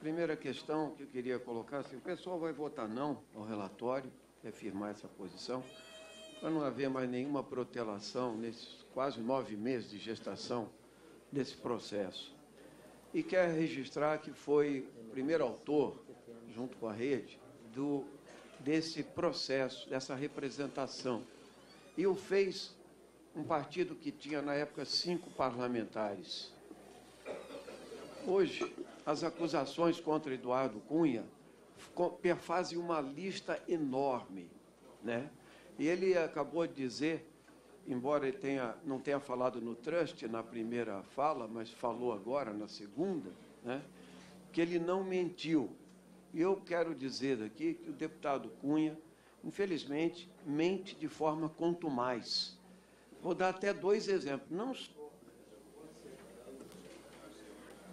Primeira questão que eu queria colocar, se o pessoal vai votar não ao relatório, afirmar essa posição, para não haver mais nenhuma protelação nesses quase nove meses de gestação desse processo. E quer registrar que foi o primeiro autor, junto com a rede, do, desse processo, dessa representação. E o fez um partido que tinha, na época, cinco parlamentares. Hoje, as acusações contra Eduardo Cunha fazem uma lista enorme, né? E ele acabou de dizer, embora ele tenha, não tenha falado no trust na primeira fala, mas falou agora na segunda, né? Que ele não mentiu. E eu quero dizer aqui que o deputado Cunha, infelizmente, mente de forma contumaz. Vou dar até dois exemplos. Não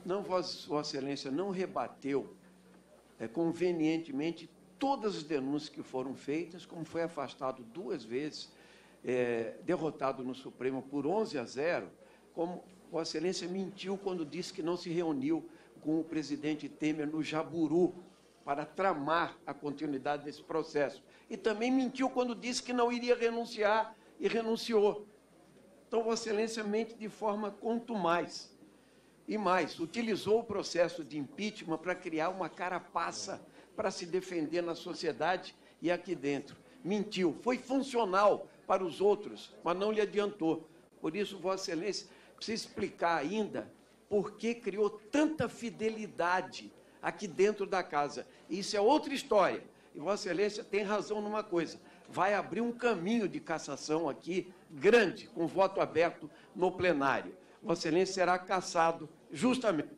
não, Vossa Excelência não rebateu é, convenientemente todas as denúncias que foram feitas, como foi afastado duas vezes, é, derrotado no Supremo por 11 a 0, como Vossa Excelência mentiu quando disse que não se reuniu com o presidente Temer no Jaburu para tramar a continuidade desse processo. E também mentiu quando disse que não iria renunciar e renunciou. Então, Vossa Excelência mente de forma contumaz. E mais, utilizou o processo de impeachment para criar uma carapaça para se defender na sociedade e aqui dentro. Mentiu, foi funcional para os outros, mas não lhe adiantou. Por isso, Vossa Excelência precisa explicar ainda por que criou tanta fidelidade aqui dentro da casa. Isso é outra história. E Vossa Excelência tem razão numa coisa: vai abrir um caminho de cassação aqui grande, com voto aberto no plenário. Vossa Excelência será cassado justamente